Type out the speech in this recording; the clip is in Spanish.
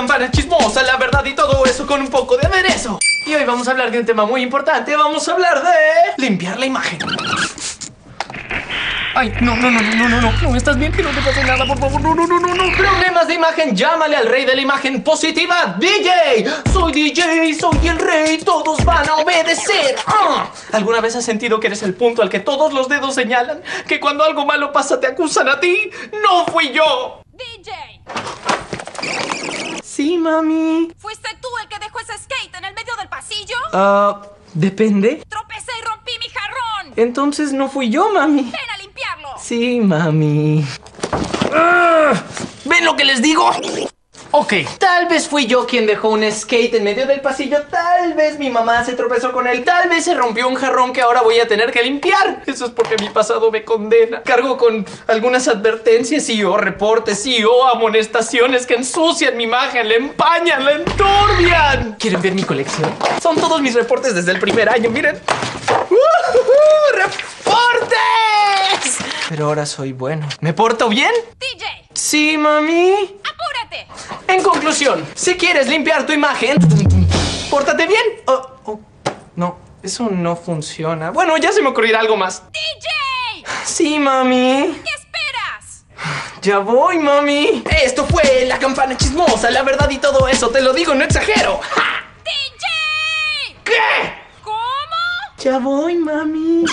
campana chismosa, la verdad y todo eso con un poco de aderezo. Y hoy vamos a hablar de un tema muy importante. Vamos a hablar de limpiar la imagen. Ay, no, no, no, no, no, no, no, estás bien, que no te pase nada, por favor, no, no, no, no, no. Problemas de imagen, llámale al rey de la imagen positiva, DJ. Soy DJ, soy el rey, todos van a obedecer. Ah. ¿Alguna vez has sentido que eres el punto al que todos los dedos señalan? Que cuando algo malo pasa te acusan a ti. No fui yo. DJ, Sí, mami. ¿fuiste tú el que dejó ese skate en el medio del pasillo? Ah, depende. Tropecé y rompí mi jarrón. Entonces no fui yo, mami. Ven a limpiarlo. Sí, mami. Ah, ¿Ven lo que les digo? Ok, tal vez fui yo quien dejó un skate en medio del pasillo, tal vez mi mamá se tropezó con él, tal vez se rompió un jarrón que ahora voy a tener que limpiar. Eso es porque mi pasado me condena. Cargo con algunas advertencias y o reportes y o amonestaciones que ensucian mi imagen, la empañan, la enturbian. ¿Quieren ver mi colección? Son todos mis reportes desde el primer año, miren. ¡Reportes! Pero ahora soy bueno. ¿Me porto bien? DJ, Sí, mami. En conclusión, si quieres limpiar tu imagen, pórtate bien. Oh, oh, no, eso no funciona. Bueno, ya se me ocurrirá algo más. DJ, Sí, mami. ¿qué esperas? Ya voy, mami. Esto fue la campana chismosa, la verdad y todo eso. Te lo digo, no exagero. ¡Ja! DJ, ¿Qué? ¿cómo? Ya voy, mami.